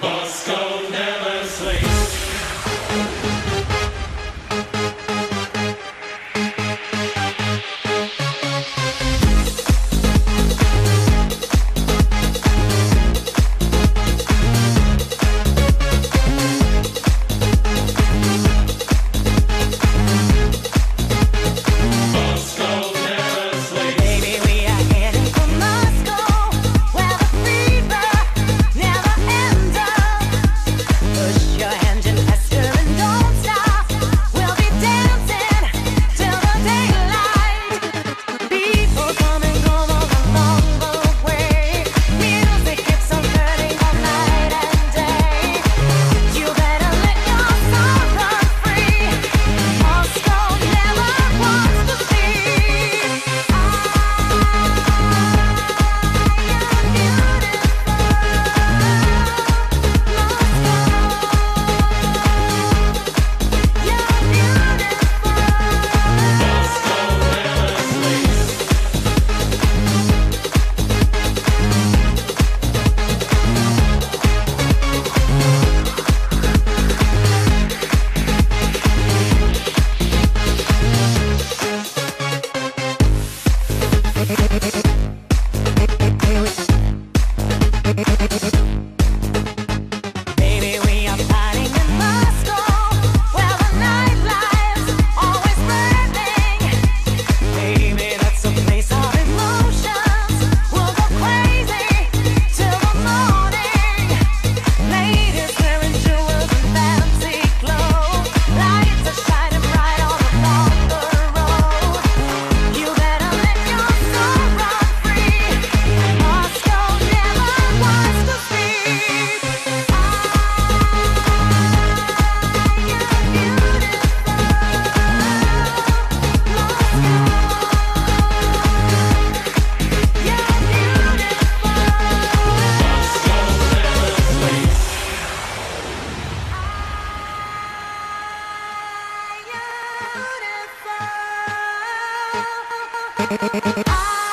Moscow I